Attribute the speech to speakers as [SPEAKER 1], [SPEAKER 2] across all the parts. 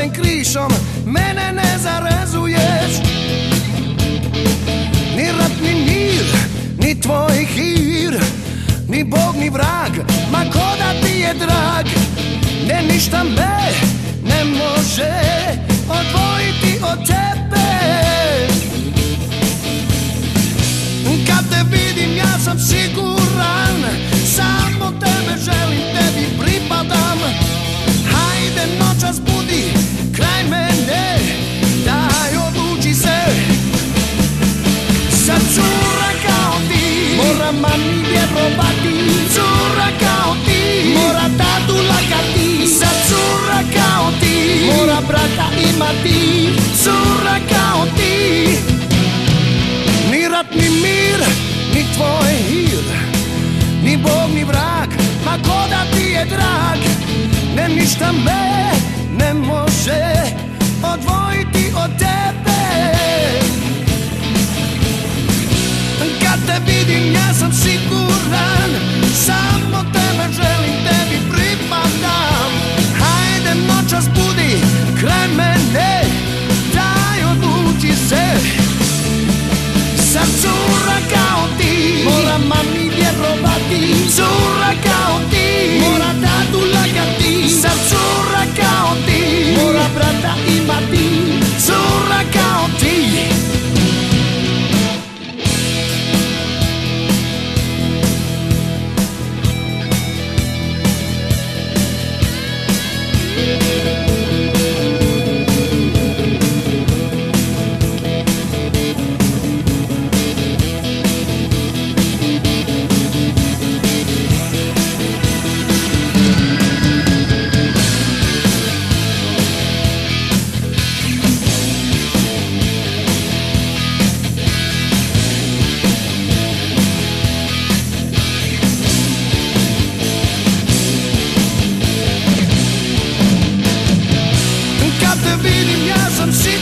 [SPEAKER 1] zovem krišom Mene ne zarezuješ. Ni rat, ni mir, ni tvoj hir Ni bog, ni vrag, ma ko da ti je drag. Ne ništa me ne može καμάνι και προπάτη Τσούρακα οτι Μωρά τα του λαγκατή Σα τσούρακα οτι Μωρά πράτα η ματή. Τσούρακα οτι Νι ρατ νι μυρ Νι τβόε χίρ Νι μπόγ νι βράκ Μα κόντα τι ετράκ Νε νι σταμέ Νε μοζέ. Ο τβόητη ε οτέ some sheep. some shit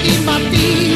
[SPEAKER 1] Mati, Mati.